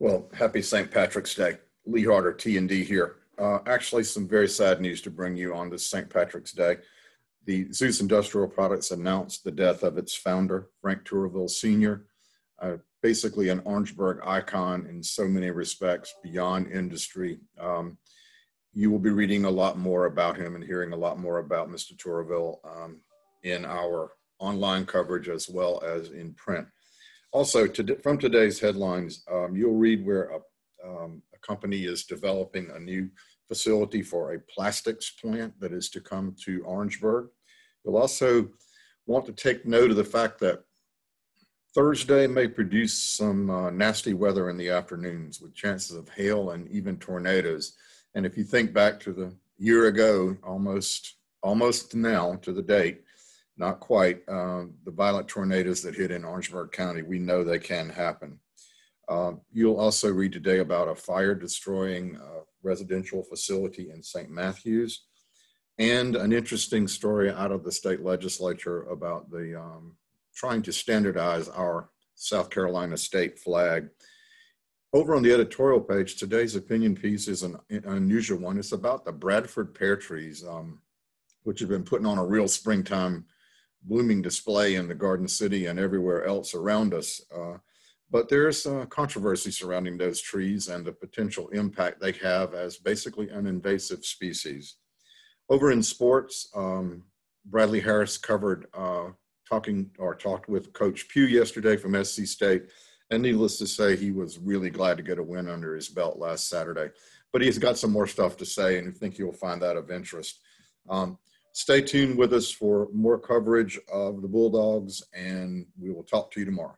Well, happy St. Patrick's Day. Lee Harter, T&D here. Uh, actually, some very sad news to bring you on this St. Patrick's Day. The Zeus Industrial Products announced the death of its founder, Frank Tourville Sr., uh, basically an Orangeburg icon in so many respects beyond industry. Um, you will be reading a lot more about him and hearing a lot more about Mr. Tourville um, in our online coverage as well as in print. Also, to, from today's headlines, um, you'll read where a, um, a, company is developing a new facility for a plastics plant that is to come to Orangeburg. You'll also want to take note of the fact that Thursday may produce some uh, nasty weather in the afternoons with chances of hail and even tornadoes. And if you think back to the year ago, almost almost now to the date, not quite. Uh, the violent tornadoes that hit in Orangeburg County, we know they can happen. Uh, you'll also read today about a fire destroying a residential facility in St. Matthews and an interesting story out of the state legislature about the um, trying to standardize our South Carolina state flag. Over on the editorial page, today's opinion piece is an, an unusual one. It's about the Bradford pear trees, um, which have been putting on a real springtime blooming display in the Garden City and everywhere else around us. Uh, but there's uh, controversy surrounding those trees and the potential impact they have as basically an invasive species. Over in sports, um, Bradley Harris covered uh, talking or talked with Coach Pough yesterday from SC State. And needless to say, he was really glad to get a win under his belt last Saturday. But he's got some more stuff to say, and I think you'll find that of interest. Um, stay tuned with us for more coverage of the Bulldogs, and we will talk to you tomorrow.